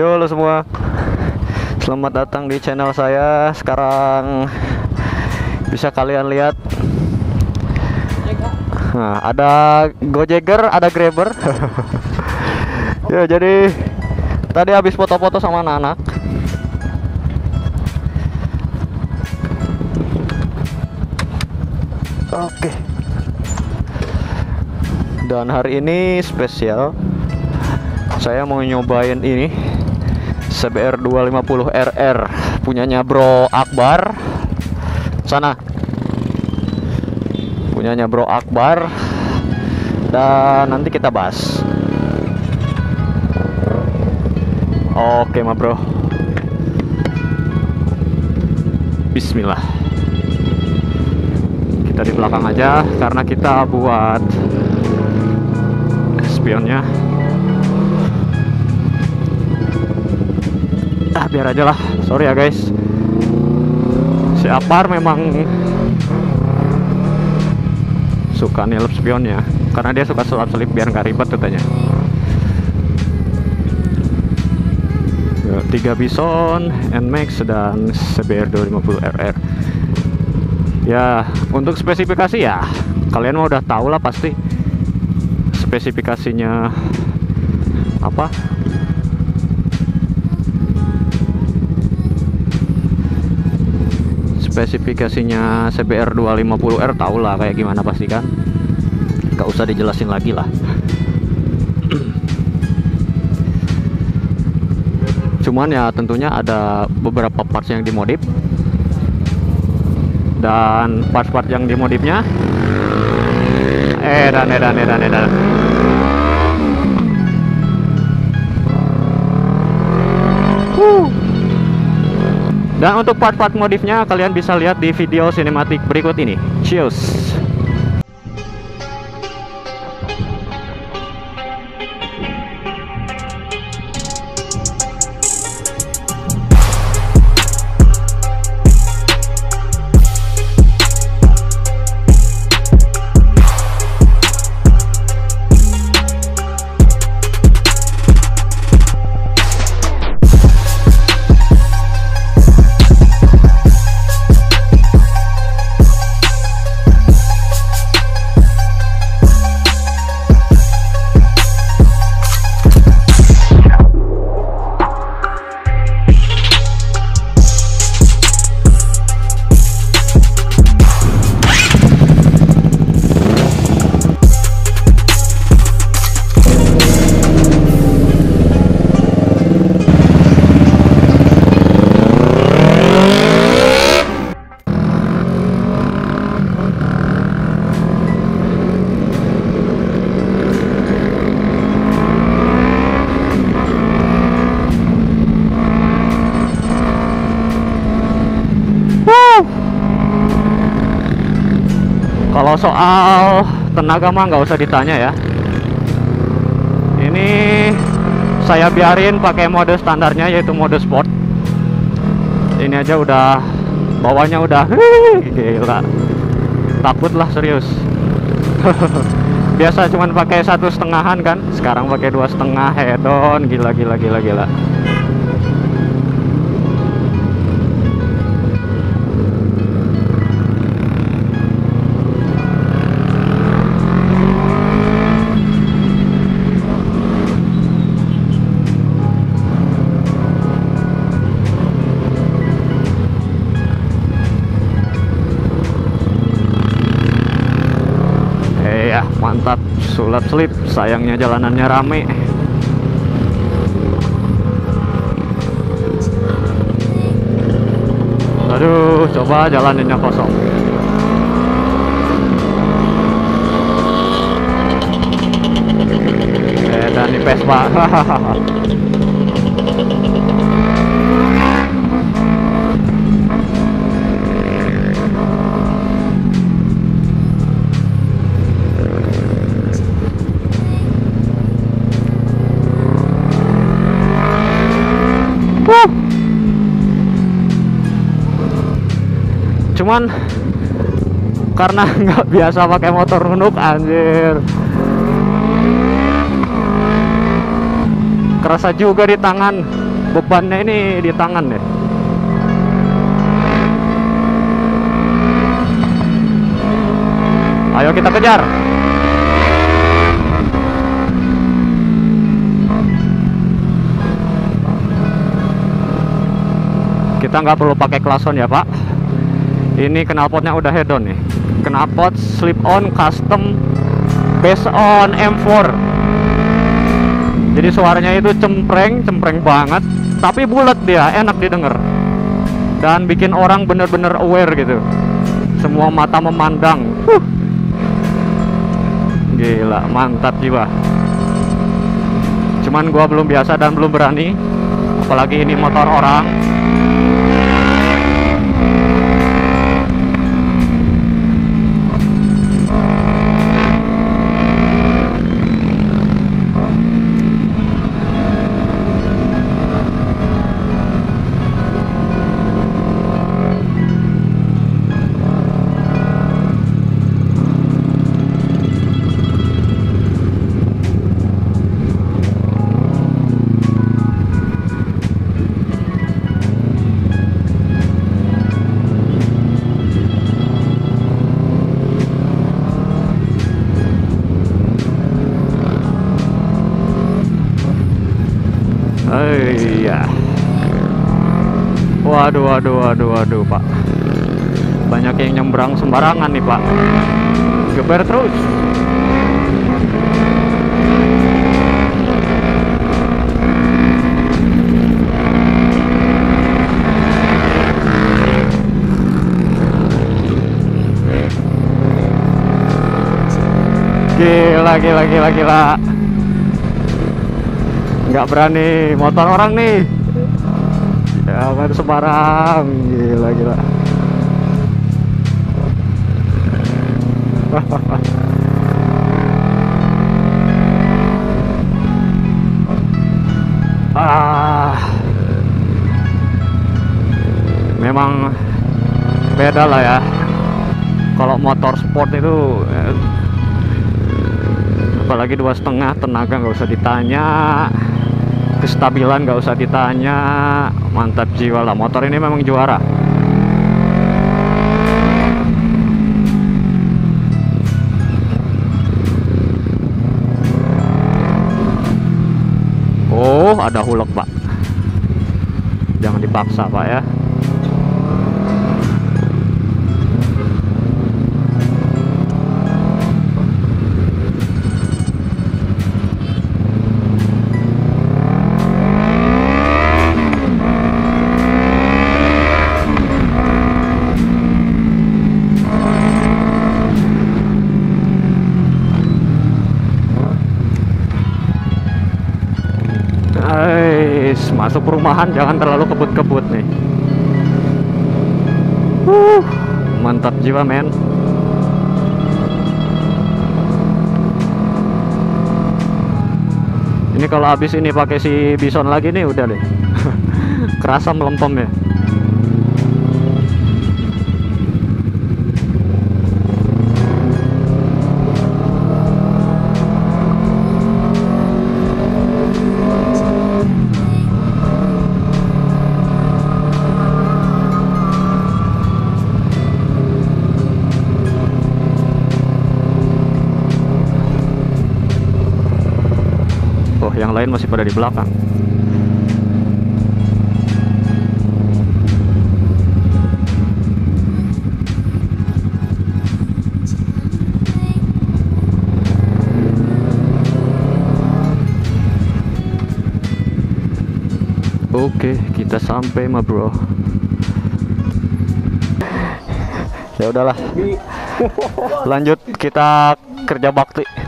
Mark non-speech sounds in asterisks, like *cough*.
Yo lo semua. Selamat datang di channel saya. Sekarang Bisa kalian lihat. Nah ada Gojagger Ada Grabber *laughs* Ya jadi Tadi habis foto-foto sama anak-anak Oke. Dan hari ini spesial. Saya mau nyobain ini CBR 250 RR punyanya Bro Akbar. Sana. Punyanya Bro Akbar. Dan nanti kita bahas. Oke ma bro. Bismillah. Kita di belakang aja karena kita buat spionnya ah biar aja lah. Sorry ya guys. Si Apar memang suka nilep spionnya karena dia suka selap selip biar nggak ribet katanya Ya, tiga bison Nmax dan CBR 250 RR ya untuk spesifikasi ya kalian mau udah tahu lah pasti spesifikasinya apa spesifikasinya CBR 250R tau lah kayak gimana pasti kan. Gak usah dijelasin lagi lah. *clears throat* Cuman ya tentunya ada beberapa parts yang dimodif. Dan parts-parts yang dimodifnya edan edan edan edan. Wuh. Dan untuk part-part modifnya kalian bisa lihat di video sinematik berikut ini. Cheers. Soal tenaga mah nggak usah ditanya ya. Ini saya biarin pakai mode standarnya yaitu mode sport. Ini aja udah bawahnya udah *laughs* gila. Takut lah serius. *laughs* Biasa cuman pakai satu setengahan kan, sekarang pakai dua setengah head on, gila gila gila gila. Sulap selip. Sayangnya jalanannya rame. Aduh, coba jalanannya kosong. Eh, dan di Vespa. *laughs* Cuman karena *laughs* nggak biasa pakai motor nunuk anjir. Kerasa juga di tangan. bebannya ini di tangan deh ayo kita kejar kita nggak perlu pakai klason ya pak ini knalpotnya udah head on nih. Knalpot slip on custom based on M4 jadi suaranya itu cempreng cempreng banget. Tapi bulat dia enak didengar. Dan bikin orang bener-bener aware gitu. Semua mata memandang. Huh. gila mantap jiwa. Cuman gua belum biasa dan belum berani. Apalagi ini motor orang Waduh, waduh, waduh, waduh, Pak. Banyak yang nyebrang sembarangan nih, Pak. Geber terus. Gila, gila, gila, gila nggak berani motor orang nih jangan sembarang gila gila. *laughs* Ah. Memang beda lah ya. Kalau motor sport itu eh, apalagi dua setengah tenaga nggak usah ditanya kestabilan nggak usah ditanya. Mantap jiwa lah motor ini memang juara. Oh ada hulek pak. Jangan dipaksa pak ya masuk perumahan jangan terlalu kebut-kebut nih. Uh, mantap jiwa men. Ini kalau habis ini pakai si bison lagi nih udah deh. *laughs* Kerasa melempem ya. Oh, yang lain masih pada di belakang. Oke, kita sampai ma bro. Ya udahlah. Lanjut kita kerja bakti.